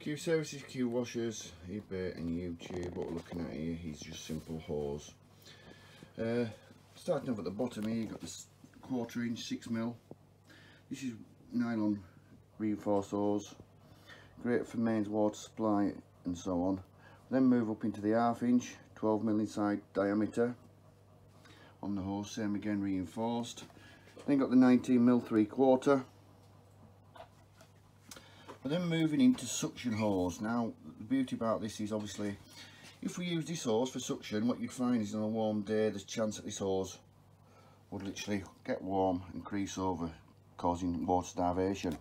Q services, Q washers, eBay and YouTube. What we're looking at here is just simple hose. Uh, starting off at the bottom here, you've got this quarter inch, six mil. This is nylon reinforced hose. Great for mains water supply and so on. Then move up into the half inch, 12 mil inside diameter on the hose, same again reinforced. Then got the 19 mil three quarter but then moving into suction hose. Now, the beauty about this is obviously, if we use this hose for suction, what you'd find is on a warm day, there's a chance that this hose would literally get warm and crease over, causing water starvation.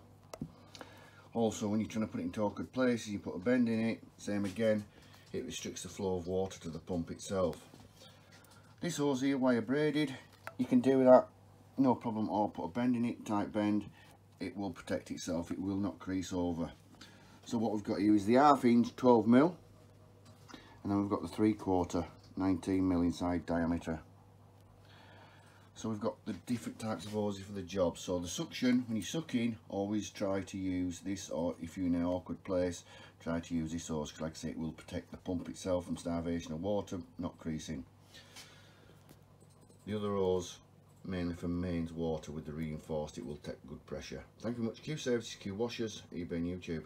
Also, when you're trying to put it into awkward places, you put a bend in it, same again, it restricts the flow of water to the pump itself. This hose here, wire braided, you can do that, no problem or put a bend in it, tight bend, it will protect itself it will not crease over. So what we've got here is the half inch 12 mil and then we've got the three quarter 19 mil inside diameter. So we've got the different types of hoses for the job. So the suction when you suck in always try to use this or if you're in an awkward place try to use this hose because like I say it will protect the pump itself from starvation of water not creasing. The other hose mainly for mains water with the reinforced it will take good pressure. Thank you very much. Q services q washers ebay and youtube